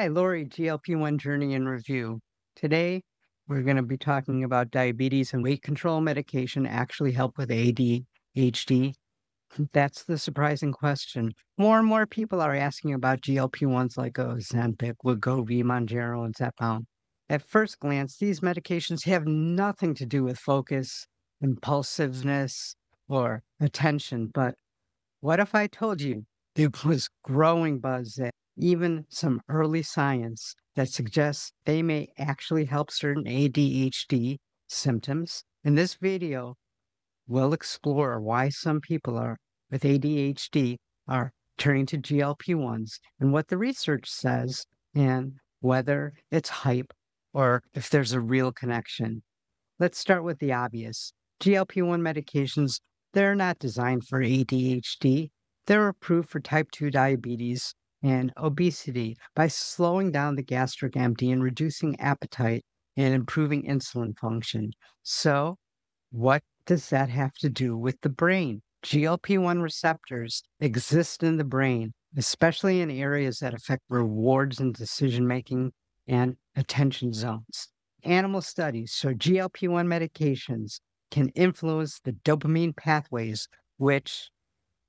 Hi, Lorrie, GLP 1 Journey in Review. Today, we're going to be talking about diabetes and weight control medication actually help with ADHD. That's the surprising question. More and more people are asking about GLP 1s like Ozempic, Wegovy, Mounjaro, and Zepbound. At first glance, these medications have nothing to do with focus, impulsiveness, or attention. But what if I told you there was growing buzz that even some early science that suggests they may actually help certain ADHD symptoms. In this video, we'll explore why some people are with ADHD are turning to GLP-1s and what the research says and whether it's hype or if there's a real connection. Let's start with the obvious. GLP-1 medications, they're not designed for ADHD. They're approved for type 2 diabetes and obesity by slowing down the gastric empty and reducing appetite and improving insulin function. So, what does that have to do with the brain? GLP 1 receptors exist in the brain, especially in areas that affect rewards and decision making and attention zones. Animal studies show GLP 1 medications can influence the dopamine pathways, which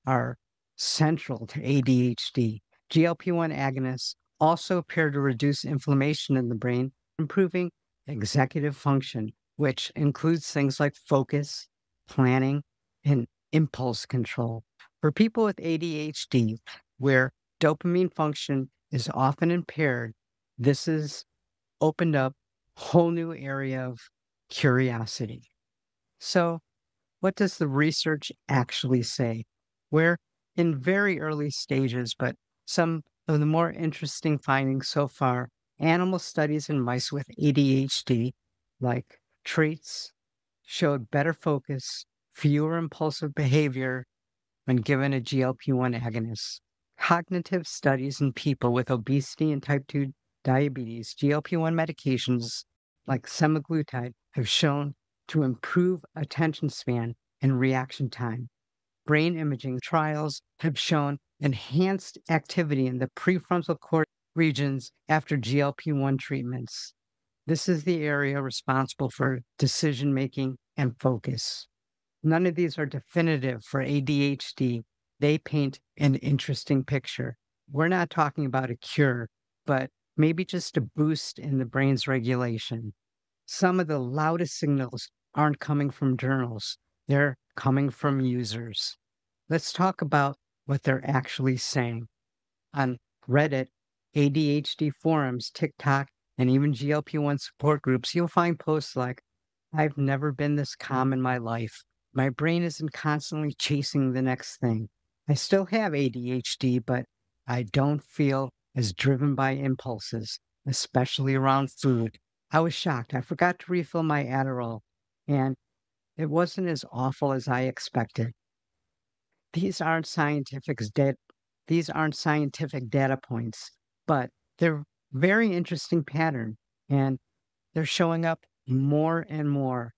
are central to ADHD. GLP 1 agonists also appear to reduce inflammation in the brain, improving executive function, which includes things like focus, planning, and impulse control. For people with ADHD, where dopamine function is often impaired, this has opened up a whole new area of curiosity. So, what does the research actually say? We're in very early stages, but some of the more interesting findings so far animal studies in mice with ADHD, like traits, showed better focus, fewer impulsive behavior when given a GLP 1 agonist. Cognitive studies in people with obesity and type 2 diabetes, GLP 1 medications like semaglutide have shown to improve attention span and reaction time. Brain imaging trials have shown enhanced activity in the prefrontal cortex regions after GLP 1 treatments. This is the area responsible for decision making and focus. None of these are definitive for ADHD. They paint an interesting picture. We're not talking about a cure, but maybe just a boost in the brain's regulation. Some of the loudest signals aren't coming from journals, they're coming from users. Let's talk about what they're actually saying. On Reddit, ADHD forums, TikTok, and even GLP 1 support groups, you'll find posts like, I've never been this calm in my life. My brain isn't constantly chasing the next thing. I still have ADHD, but I don't feel as driven by impulses, especially around food. I was shocked. I forgot to refill my Adderall, and it wasn't as awful as I expected these aren't scientific data, these aren't scientific data points, but they're very interesting pattern and they're showing up more and more.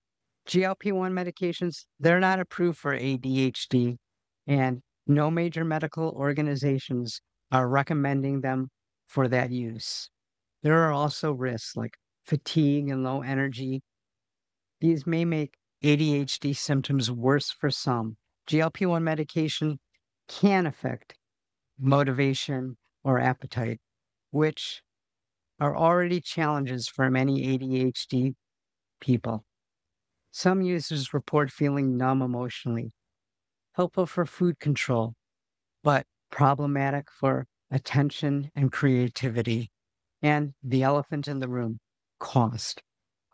GLP-1 medications, they're not approved for ADHD and no major medical organizations are recommending them for that use. There are also risks like fatigue and low energy. These may make ADHD symptoms worse for some, GLP 1 medication can affect motivation or appetite, which are already challenges for many ADHD people. Some users report feeling numb emotionally, helpful for food control, but problematic for attention and creativity. And the elephant in the room cost.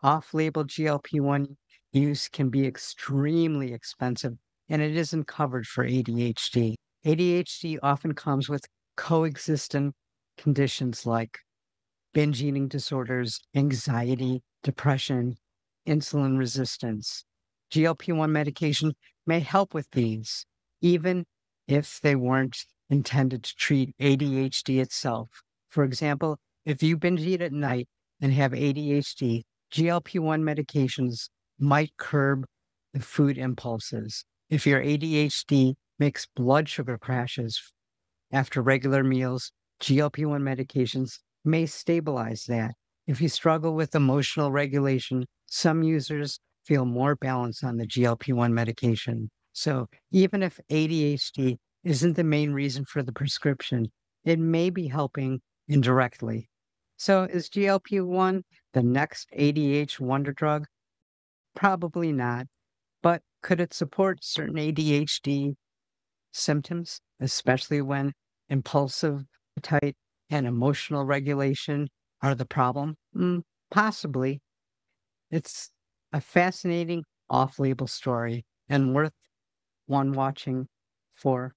Off label GLP 1 use can be extremely expensive and it isn't covered for ADHD. ADHD often comes with coexistent conditions like binge eating disorders, anxiety, depression, insulin resistance. GLP 1 medication may help with these, even if they weren't intended to treat ADHD itself. For example, if you binge eat at night and have ADHD, GLP 1 medications might curb the food impulses if your ADHD makes blood sugar crashes after regular meals, GLP 1 medications may stabilize that. If you struggle with emotional regulation, some users feel more balance on the GLP 1 medication. So even if ADHD isn't the main reason for the prescription, it may be helping indirectly. So is GLP 1 the next ADH wonder drug? Probably not. Could it support certain ADHD symptoms, especially when impulsive appetite and emotional regulation are the problem? Mm, possibly. It's a fascinating off label story and worth one watching for.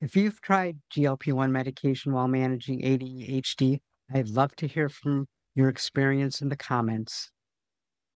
If you've tried GLP 1 medication while managing ADHD, I'd love to hear from your experience in the comments.